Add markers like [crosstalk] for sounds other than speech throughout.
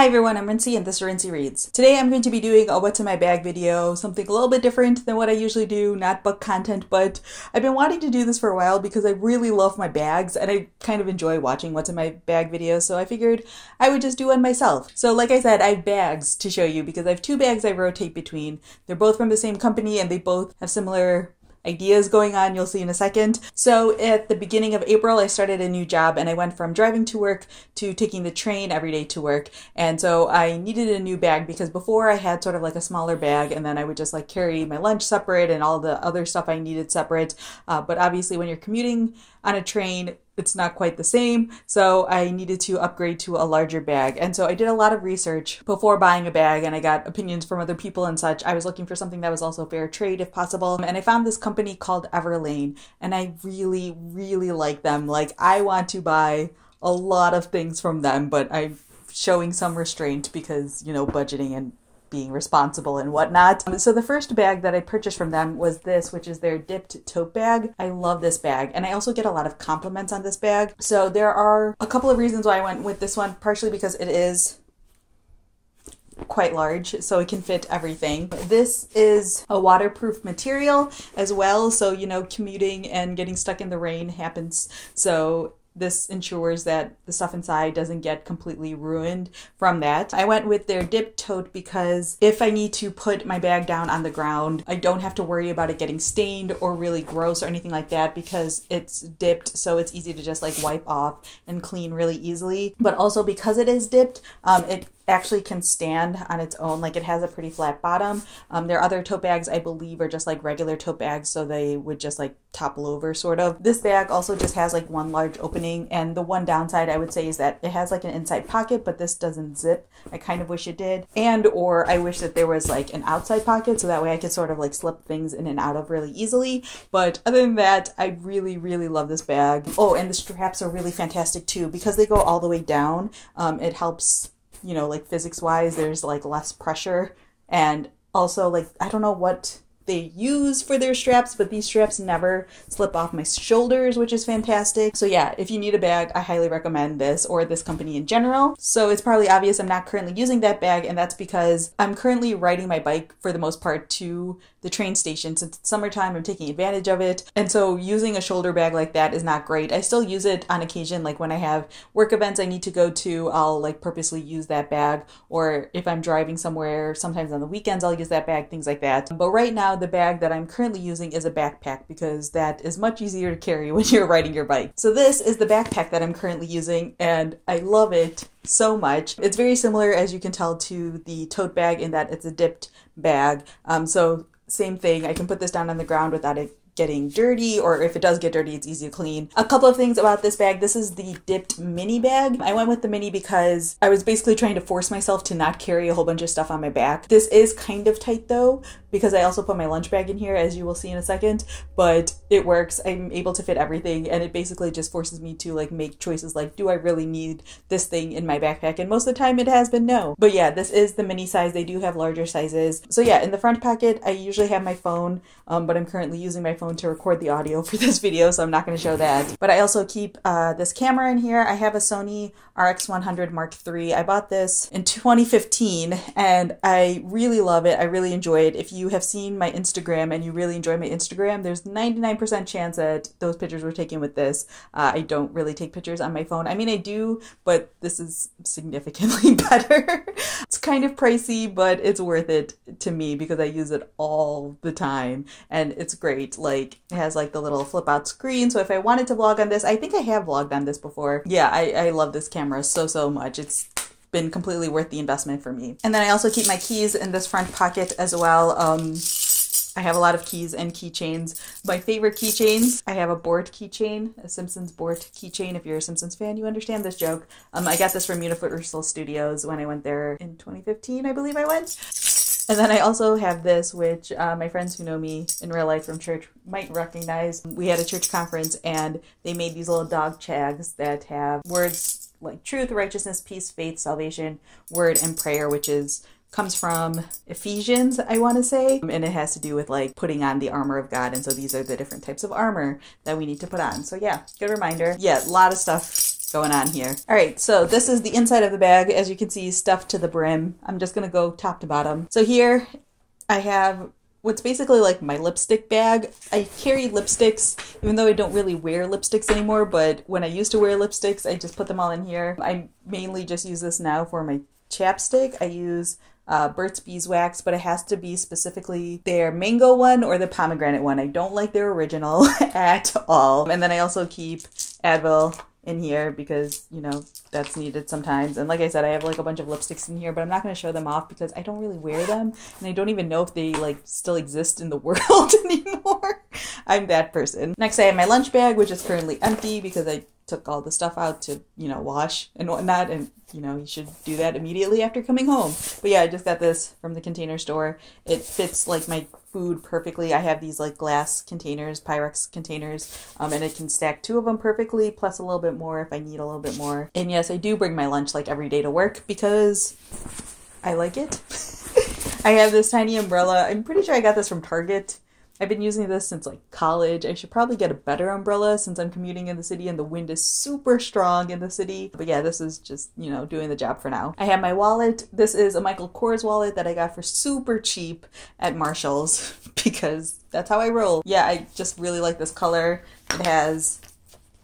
Hi everyone, I'm Rincey and this is Rincey Reads. Today I'm going to be doing a what's in my bag video, something a little bit different than what I usually do, not book content, but I've been wanting to do this for a while because I really love my bags and I kind of enjoy watching what's in my bag videos, so I figured I would just do one myself. So like I said, I have bags to show you because I have two bags I rotate between. They're both from the same company and they both have similar ideas going on you'll see in a second. So at the beginning of April, I started a new job and I went from driving to work to taking the train every day to work. And so I needed a new bag because before I had sort of like a smaller bag and then I would just like carry my lunch separate and all the other stuff I needed separate. Uh, but obviously when you're commuting on a train, it's not quite the same. So I needed to upgrade to a larger bag. And so I did a lot of research before buying a bag and I got opinions from other people and such. I was looking for something that was also fair trade if possible. And I found this company called Everlane and I really, really like them. Like I want to buy a lot of things from them, but I'm showing some restraint because, you know, budgeting and being responsible and whatnot. Um, so the first bag that I purchased from them was this, which is their dipped tote bag. I love this bag and I also get a lot of compliments on this bag. So there are a couple of reasons why I went with this one, partially because it is quite large so it can fit everything. This is a waterproof material as well so you know commuting and getting stuck in the rain happens so this ensures that the stuff inside doesn't get completely ruined from that. I went with their dip tote because if I need to put my bag down on the ground, I don't have to worry about it getting stained or really gross or anything like that because it's dipped so it's easy to just like wipe off and clean really easily. But also because it is dipped, um, it actually can stand on its own. Like it has a pretty flat bottom. Um, their other tote bags, I believe, are just like regular tote bags, so they would just like topple over sort of. This bag also just has like one large opening, and the one downside I would say is that it has like an inside pocket, but this doesn't zip. I kind of wish it did. And or I wish that there was like an outside pocket so that way I could sort of like slip things in and out of really easily. But other than that, I really, really love this bag. Oh, and the straps are really fantastic too because they go all the way down. Um, it helps you know, like physics wise, there's like less pressure. And also, like, I don't know what they use for their straps, but these straps never slip off my shoulders, which is fantastic. So yeah, if you need a bag, I highly recommend this or this company in general. So it's probably obvious I'm not currently using that bag, and that's because I'm currently riding my bike for the most part to the train station. Since it's summertime, I'm taking advantage of it. And so using a shoulder bag like that is not great. I still use it on occasion, like when I have work events I need to go to, I'll like purposely use that bag. Or if I'm driving somewhere, sometimes on the weekends, I'll use that bag, things like that. But right now, the bag that I'm currently using is a backpack because that is much easier to carry [laughs] when you're riding your bike. So this is the backpack that I'm currently using and I love it so much. It's very similar, as you can tell, to the tote bag in that it's a dipped bag. Um, so same thing. I can put this down on the ground without it getting dirty, or if it does get dirty, it's easy to clean. A couple of things about this bag. This is the dipped mini bag. I went with the mini because I was basically trying to force myself to not carry a whole bunch of stuff on my back. This is kind of tight though, because I also put my lunch bag in here, as you will see in a second, but it works. I'm able to fit everything, and it basically just forces me to like make choices like, do I really need this thing in my backpack? And most of the time it has been no. But yeah, this is the mini size. They do have larger sizes. So yeah, in the front pocket, I usually have my phone, um, but I'm currently using my phone to record the audio [laughs] for this video, so I'm not going to show that. But I also keep uh, this camera in here. I have a Sony RX100 Mark III. I bought this in 2015, and I really love it. I really enjoy it. If you you have seen my Instagram and you really enjoy my Instagram, there's 99% chance that those pictures were taken with this. Uh, I don't really take pictures on my phone. I mean, I do, but this is significantly [laughs] better. it's kind of pricey, but it's worth it to me because I use it all the time and it's great. Like, it has like the little flip out screen. So if I wanted to vlog on this, I think I have vlogged on this before. Yeah, I, I love this camera so, so much. It's been completely worth the investment for me. And then I also keep my keys in this front pocket as well. Um, I have a lot of keys and keychains. My favorite keychains, I have a Bort keychain, a Simpsons Bort keychain. If you're a Simpsons fan, you understand this joke. Um, I got this from Universal Studios when I went there in 2015, I believe I went. And then I also have this, which uh, my friends who know me in real life from church might recognize. We had a church conference and they made these little dog tags that have words like truth, righteousness, peace, faith, salvation, word, and prayer, which is comes from Ephesians, I want to say, um, and it has to do with like putting on the armor of God. And so these are the different types of armor that we need to put on. So yeah, good reminder. Yeah, a lot of stuff going on here. All right, so this is the inside of the bag. As you can see, stuffed to the brim. I'm just gonna go top to bottom. So here I have what's basically like my lipstick bag. I carry lipsticks, even though I don't really wear lipsticks anymore, but when I used to wear lipsticks, I just put them all in here. I mainly just use this now for my chapstick. I use uh, Burt's Beeswax, but it has to be specifically their mango one or the pomegranate one. I don't like their original [laughs] at all. And then I also keep Advil in here because you know that's needed sometimes. And like i said i have like a bunch of lipsticks in here but i'm not going to show them off because i don't really wear them and i don't even know if they like still exist in the [laughs] world anymore i'm that person. Next i have my lunch bag which is currently empty because i took all the stuff out to you know wash and whatnot and you know you should do that immediately after coming home. But yeah i just got this from the container store. It fits like my food perfectly. I have these like glass containers pyrex containers um, and it can stack two of them perfectly plus a little bit more if i need a little bit more. And yes i do bring my lunch like every day to work because i like it. [laughs] I have this tiny umbrella. I'm pretty sure i got this from target I've been using this since like college. I should probably get a better umbrella since I'm commuting in the city and the wind is super strong in the city. But yeah, this is just, you know, doing the job for now. I have my wallet. This is a Michael Kors wallet that I got for super cheap at Marshall's [laughs] because that's how I roll. Yeah, I just really like this color. It has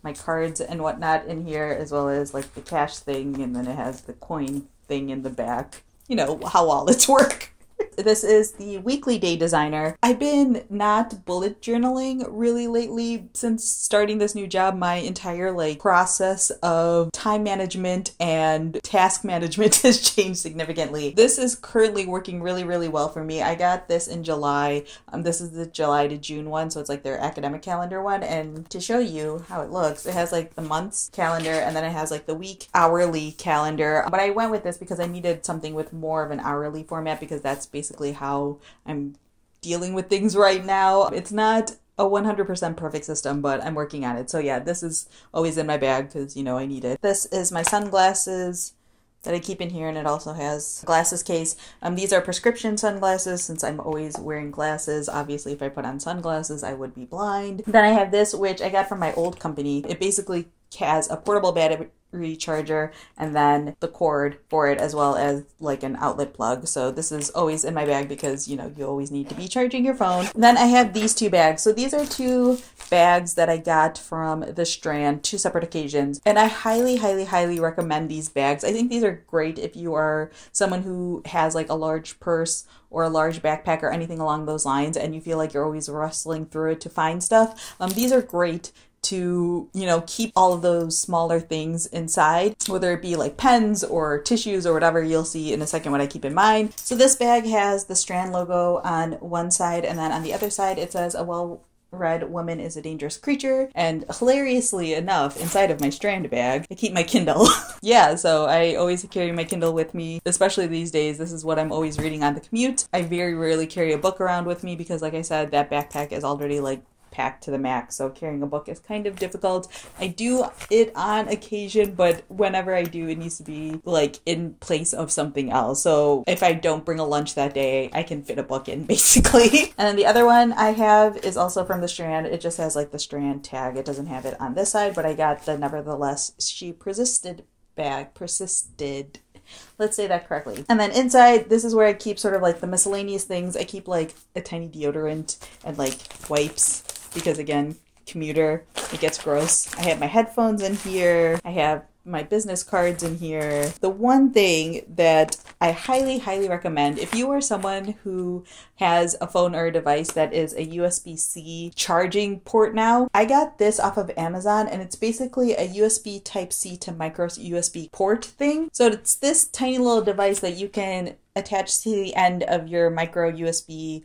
my cards and whatnot in here as well as like the cash thing and then it has the coin thing in the back. You know, how wallets [laughs] work. This is the weekly day designer. I've been not bullet journaling really lately since starting this new job. My entire like process of time management and task management [laughs] has changed significantly. This is currently working really, really well for me. I got this in July. Um, this is the July to June one, so it's like their academic calendar one. And to show you how it looks, it has like the months calendar and then it has like the week hourly calendar. But I went with this because I needed something with more of an hourly format because that's basically basically how I'm dealing with things right now. It's not a 100% perfect system, but I'm working on it. So yeah, this is always in my bag because, you know, I need it. This is my sunglasses that I keep in here and it also has a glasses case. Um, these are prescription sunglasses since I'm always wearing glasses. Obviously, if I put on sunglasses, I would be blind. Then I have this, which I got from my old company. It basically has a portable battery recharger and then the cord for it as well as like an outlet plug. So this is always in my bag because you know you always need to be charging your phone. Then i have these two bags. So these are two bags that i got from the strand two separate occasions. And i highly highly highly recommend these bags. I think these are great if you are someone who has like a large purse or a large backpack or anything along those lines and you feel like you're always rustling through it to find stuff. Um, these are great to, you know, keep all of those smaller things inside, whether it be like pens or tissues or whatever you'll see in a second what I keep in mind. So this bag has the Strand logo on one side and then on the other side it says a well read woman is a dangerous creature. And hilariously enough inside of my strand bag i keep my kindle. [laughs] Yeah so i always carry my kindle with me especially these days. This is what i'm always reading on the commute. I very rarely carry a book around with me because like i said that backpack is already like packed to the max, so carrying a book is kind of difficult. I do it on occasion, but whenever I do, it needs to be like in place of something else. So if I don't bring a lunch that day, I can fit a book in [laughs] basically. and then the other one I have is also from the Strand. It just has like the Strand tag. It doesn't have it on this side, but I got the Nevertheless She Persisted bag. Persisted Let's say that correctly. And then inside, this is where I keep sort of like the miscellaneous things. I keep like a tiny deodorant and like wipes because again, commuter, it gets gross. I have my headphones in here. I have my business cards in here. The one thing that I highly, highly recommend if you are someone who has a phone or a device that is a USB C charging port now, I got this off of Amazon and it's basically a USB Type C to micro USB port thing. So it's this tiny little device that you can attach to the end of your micro USB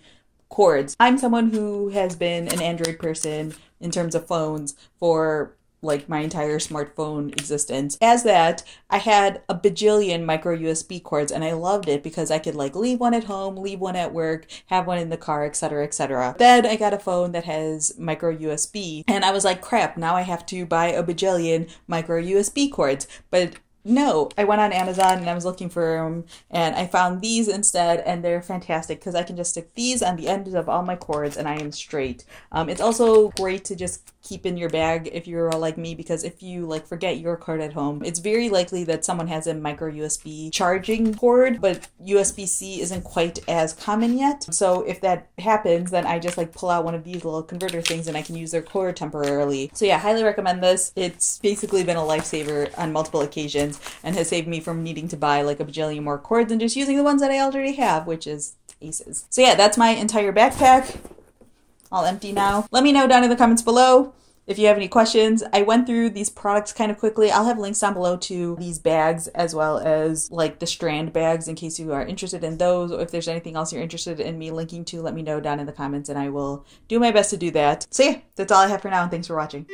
cords. I'm someone who has been an Android person in terms of phones for like my entire smartphone existence. As that, I had a bajillion micro USB cords and I loved it because I could like leave one at home, leave one at work, have one in the car, etc., etc. Then I got a phone that has micro USB and I was like, crap, now I have to buy a bajillion micro USB cords. But No, I went on Amazon and I was looking for them and I found these instead and they're fantastic because I can just stick these on the ends of all my cords and I am straight. Um, it's also great to just keep in your bag if you're like me because if you like forget your cord at home, it's very likely that someone has a micro USB charging cord, but USB-C isn't quite as common yet. So if that happens, then I just like pull out one of these little converter things and I can use their cord temporarily. So yeah, highly recommend this. It's basically been a lifesaver on multiple occasions and has saved me from needing to buy like a bajillion more cords and just using the ones that I already have, which is aces. So yeah, that's my entire backpack. All empty now. Let me know down in the comments below if you have any questions. I went through these products kind of quickly. I'll have links down below to these bags as well as like the strand bags in case you are interested in those or if there's anything else you're interested in me linking to, let me know down in the comments and I will do my best to do that. So yeah, that's all I have for now and thanks for watching.